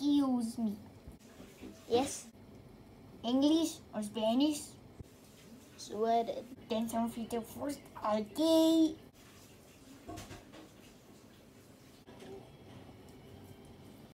Excuse me. Yes? English or Spanish? Sweated. Then some feature first. Okay.